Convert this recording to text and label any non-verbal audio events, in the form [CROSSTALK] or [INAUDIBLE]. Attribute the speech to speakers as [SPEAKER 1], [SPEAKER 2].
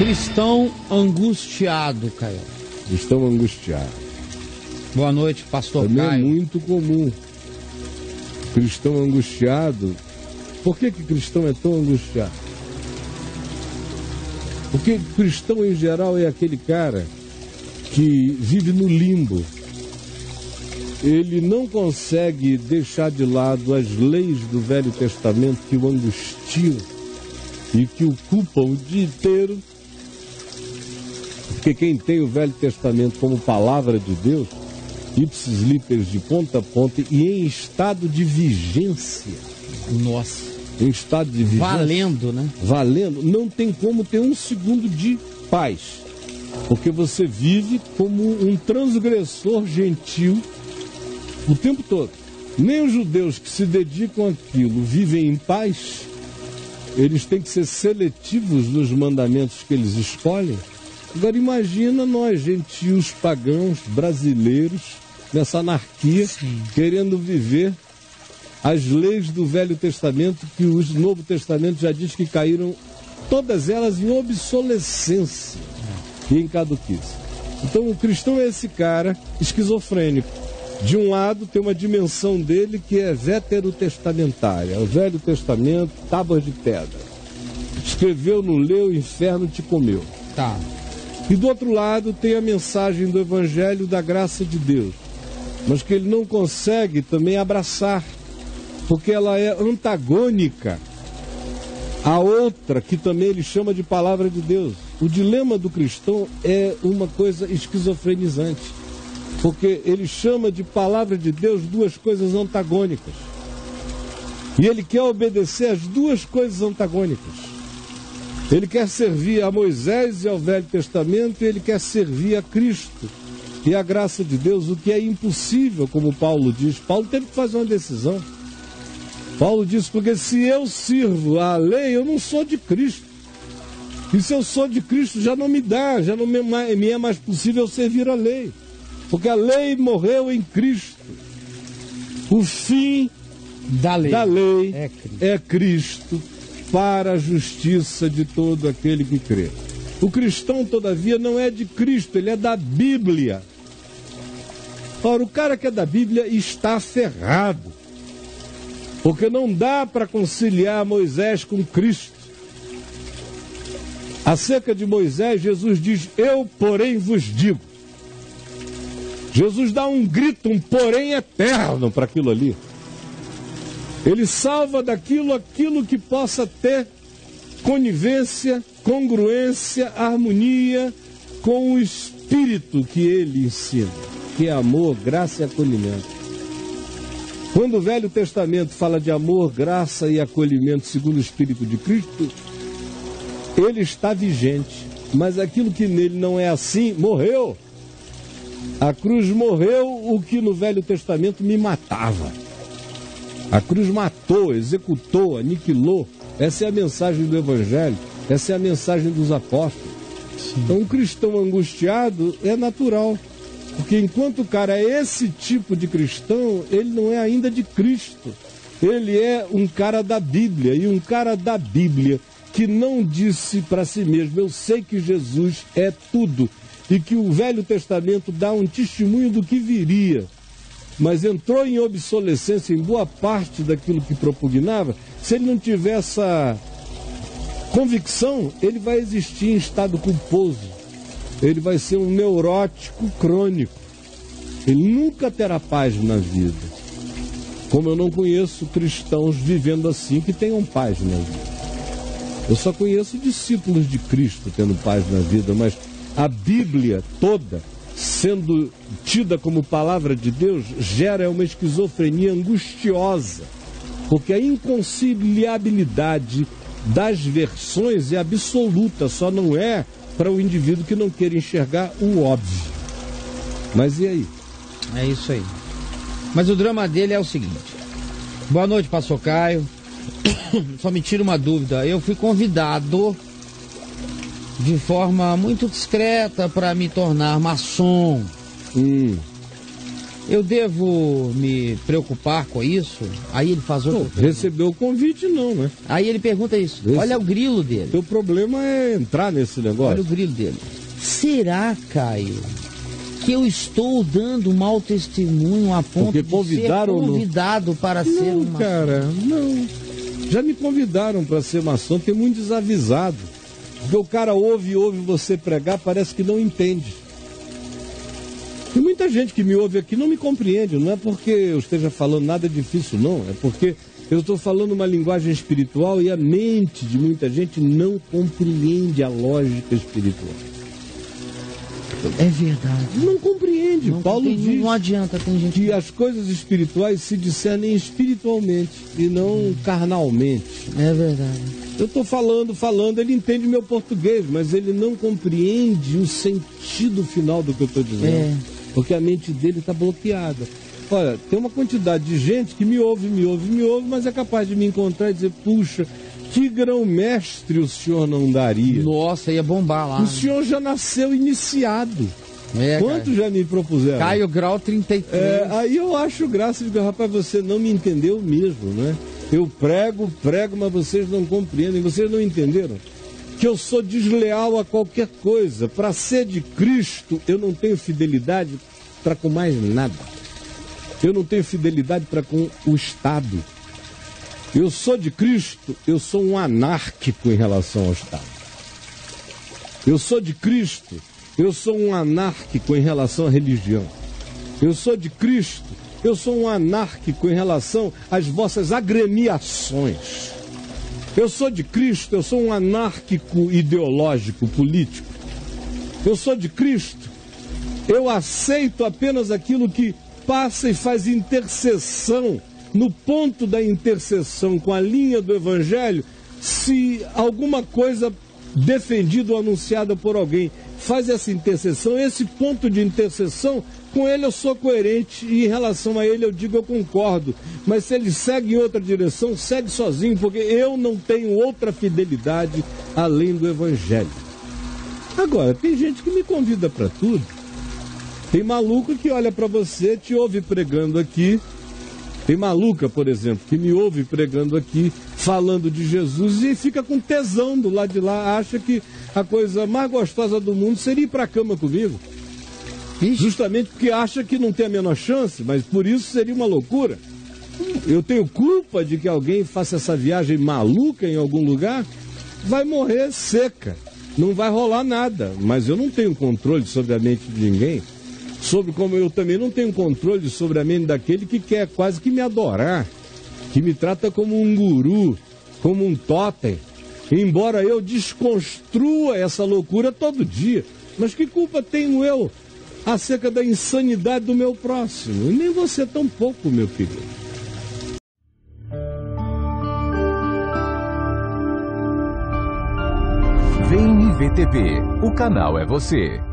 [SPEAKER 1] Cristão angustiado, Caio.
[SPEAKER 2] Cristão angustiado.
[SPEAKER 1] Boa noite, pastor
[SPEAKER 2] Também
[SPEAKER 1] Caio.
[SPEAKER 2] é muito comum. Cristão angustiado. Por que, que cristão é tão angustiado? Porque cristão em geral é aquele cara que vive no limbo. Ele não consegue deixar de lado as leis do Velho Testamento que o angustiam e que o culpam o dia inteiro. Porque quem tem o Velho Testamento como palavra de Deus, ipsis literis de ponta a ponta e em estado de vigência.
[SPEAKER 1] Nossa.
[SPEAKER 2] Em estado de vigência.
[SPEAKER 1] Valendo, né?
[SPEAKER 2] Valendo. Não tem como ter um segundo de paz. Porque você vive como um transgressor gentil o tempo todo. Nem os judeus que se dedicam àquilo vivem em paz. Eles têm que ser seletivos nos mandamentos que eles escolhem. Agora imagina nós, gentios pagãos, brasileiros, nessa anarquia, querendo viver as leis do Velho Testamento, que o Novo Testamento já diz que caíram todas elas em obsolescência e em caduquice. Então o cristão é esse cara esquizofrênico. De um lado tem uma dimensão dele que é veterotestamentária, o Velho Testamento, tábuas de pedra. Escreveu, não leu, o inferno te comeu.
[SPEAKER 1] Tá.
[SPEAKER 2] E do outro lado tem a mensagem do Evangelho da graça de Deus, mas que ele não consegue também abraçar, porque ela é antagônica à outra que também ele chama de palavra de Deus. O dilema do cristão é uma coisa esquizofrenizante, porque ele chama de palavra de Deus duas coisas antagônicas. E ele quer obedecer às duas coisas antagônicas. Ele quer servir a Moisés e ao Velho Testamento, e ele quer servir a Cristo e a graça de Deus, o que é impossível, como Paulo diz. Paulo teve que fazer uma decisão. Paulo diz: porque se eu sirvo a lei, eu não sou de Cristo. E se eu sou de Cristo, já não me dá, já não me, me é mais possível servir a lei. Porque a lei morreu em Cristo. O fim
[SPEAKER 1] Da lei.
[SPEAKER 2] da lei
[SPEAKER 1] É Cristo.
[SPEAKER 2] é Cristo para a justiça de todo aquele que crê. O cristão, todavia, não é de Cristo, ele é da Bíblia. Ora, o cara que é da Bíblia está ferrado. Porque não dá para conciliar Moisés com Cristo. Acerca de Moisés, Jesus diz: Eu, porém, vos digo. Jesus dá um grito, um porém eterno para aquilo ali. Ele salva daquilo aquilo que possa ter conivência, congruência, harmonia com o espírito que ele ensina, que é amor, graça e acolhimento. Quando o Velho Testamento fala de amor, graça e acolhimento segundo o espírito de Cristo, ele está vigente, mas aquilo que nele não é assim, morreu. A cruz morreu o que no Velho Testamento me matava. A cruz matou, executou, aniquilou. Essa é a mensagem do Evangelho, essa é a mensagem dos apóstolos. Então, um cristão angustiado é natural, porque enquanto o cara é esse tipo de cristão, ele não é ainda de Cristo. Ele é um cara da Bíblia, e um cara da Bíblia que não disse para si mesmo: Eu sei que Jesus é tudo, e que o Velho Testamento dá um testemunho do que viria mas entrou em obsolescência em boa parte daquilo que propugnava, se ele não tiver essa convicção, ele vai existir em estado culposo. Ele vai ser um neurótico crônico. Ele nunca terá paz na vida. Como eu não conheço cristãos vivendo assim que tenham paz na vida. Eu só conheço discípulos de Cristo tendo paz na vida, mas a Bíblia toda sendo tida como palavra de Deus, gera uma esquizofrenia angustiosa, porque a inconciliabilidade das versões é absoluta, só não é para o indivíduo que não queira enxergar o óbvio. Mas e aí?
[SPEAKER 1] É isso aí. Mas o drama dele é o seguinte. Boa noite, pastor Caio. [COUGHS] Só me tira uma dúvida. Eu fui convidado de forma muito discreta para me tornar maçom.
[SPEAKER 2] Hum,
[SPEAKER 1] Eu devo me preocupar com isso? Aí ele faz outra
[SPEAKER 2] Pô, Recebeu o convite, não, né?
[SPEAKER 1] Aí ele pergunta isso. Esse... Olha o grilo dele.
[SPEAKER 2] Teu problema é entrar nesse negócio.
[SPEAKER 1] Olha o grilo dele. Será, Caio, que eu estou dando mau testemunho a ponto
[SPEAKER 2] Porque convidaram
[SPEAKER 1] de ser convidado para
[SPEAKER 2] não,
[SPEAKER 1] ser uma...
[SPEAKER 2] cara, não. Já me convidaram para ser maçom, tem muito desavisado. Porque o cara ouve e ouve você pregar, parece que não entende. Tem muita gente que me ouve aqui não me compreende, não é porque eu esteja falando nada difícil, não. É porque eu estou falando uma linguagem espiritual e a mente de muita gente não compreende a lógica espiritual.
[SPEAKER 1] É verdade.
[SPEAKER 2] Não compreende. Não, Paulo
[SPEAKER 1] tem,
[SPEAKER 2] diz
[SPEAKER 1] não adianta, tem gente
[SPEAKER 2] que as coisas espirituais se discernem espiritualmente e não carnalmente.
[SPEAKER 1] É verdade.
[SPEAKER 2] Eu estou falando, falando, ele entende meu português, mas ele não compreende o sentido final do que eu estou dizendo. É. Porque a mente dele está bloqueada. Olha, tem uma quantidade de gente que me ouve, me ouve, me ouve, mas é capaz de me encontrar e dizer, puxa, que grão-mestre o senhor não daria?
[SPEAKER 1] Nossa, ia bombar lá.
[SPEAKER 2] O né? senhor já nasceu iniciado. É, Quanto já me propuseram?
[SPEAKER 1] Caio Grau 33.
[SPEAKER 2] É, aí eu acho graça de rapaz, você não me entendeu mesmo, né? Eu prego, prego, mas vocês não compreendem, vocês não entenderam? Que eu sou desleal a qualquer coisa. Para ser de Cristo, eu não tenho fidelidade para com mais nada. Eu não tenho fidelidade para com o Estado. Eu sou de Cristo, eu sou um anárquico em relação ao Estado. Eu sou de Cristo, eu sou um anárquico em relação à religião. Eu sou de Cristo, eu sou um anárquico em relação às vossas agremiações. Eu sou de Cristo, eu sou um anárquico ideológico, político. Eu sou de Cristo, eu aceito apenas aquilo que passa e faz intercessão no ponto da intercessão com a linha do Evangelho, se alguma coisa defendida ou anunciada por alguém faz essa intercessão, esse ponto de intercessão, com ele eu sou coerente e em relação a ele eu digo eu concordo. Mas se ele segue em outra direção, segue sozinho, porque eu não tenho outra fidelidade além do Evangelho. Agora, tem gente que me convida para tudo. Tem maluco que olha para você, te ouve pregando aqui, tem maluca, por exemplo, que me ouve pregando aqui, falando de Jesus e fica com tesão do lado de lá, acha que a coisa mais gostosa do mundo seria ir para a cama comigo. Ixi. Justamente porque acha que não tem a menor chance, mas por isso seria uma loucura. Eu tenho culpa de que alguém faça essa viagem maluca em algum lugar, vai morrer seca. Não vai rolar nada, mas eu não tenho controle sobre a mente de ninguém sobre como eu também não tenho controle sobre a mente daquele que quer quase que me adorar, que me trata como um guru, como um totem, embora eu desconstrua essa loucura todo dia. Mas que culpa tenho eu acerca da insanidade do meu próximo? E nem você tampouco, meu filho.
[SPEAKER 3] Vem VTV, o canal é você.